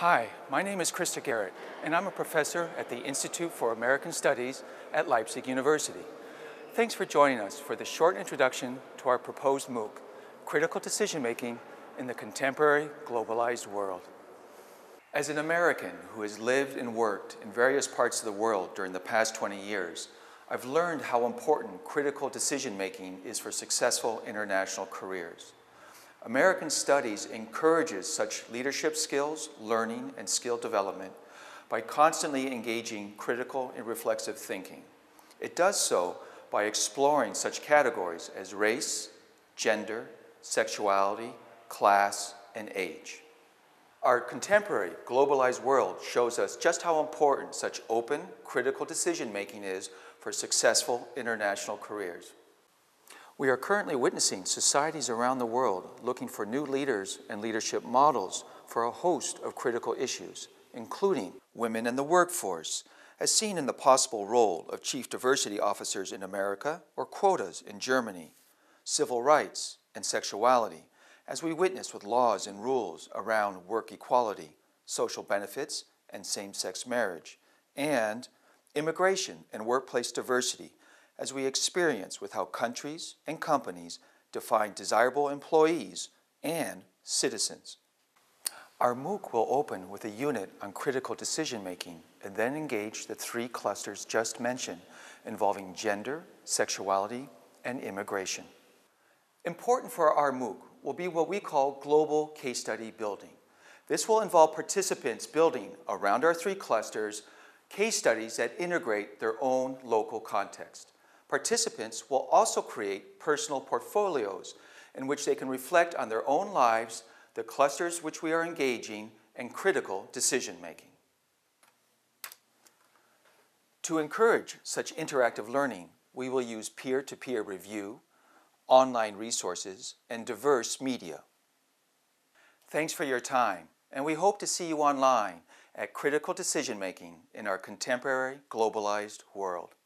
Hi, my name is Crister Garrett, and I'm a professor at the Institute for American Studies at Leipzig University. Thanks for joining us for this short introduction to our proposed MOOC, Critical Decision Making in the Contemporary Globalized World. As an American who has lived and worked in various parts of the world during the past 20 years, I've learned how important critical decision making is for successful international careers. American Studies encourages such leadership skills, learning, and skill development by constantly engaging critical and reflexive thinking. It does so by exploring such categories as race, gender, sexuality, class, and age. Our contemporary globalized world shows us just how important such open, critical decision making is for successful international careers. We are currently witnessing societies around the world looking for new leaders and leadership models for a host of critical issues, including women in the workforce, as seen in the possible role of chief diversity officers in America or quotas in Germany, civil rights and sexuality, as we witness with laws and rules around work equality, social benefits, and same sex marriage, and immigration and workplace diversity, as we experience with how countries and companies define desirable employees and citizens. Our MOOC will open with a unit on critical decision making and then engage the three clusters just mentioned involving gender, sexuality, and immigration. Important for our MOOC will be what we call global case study building. This will involve participants building around our three clusters case studies that integrate their own local context. Participants will also create personal portfolios in which they can reflect on their own lives, the clusters which we are engaging, and critical decision making. To encourage such interactive learning, we will use peer-to-peer -peer review, online resources, and diverse media. Thanks for your time, and we hope to see you online at Critical Decision Making in our Contemporary Globalized World.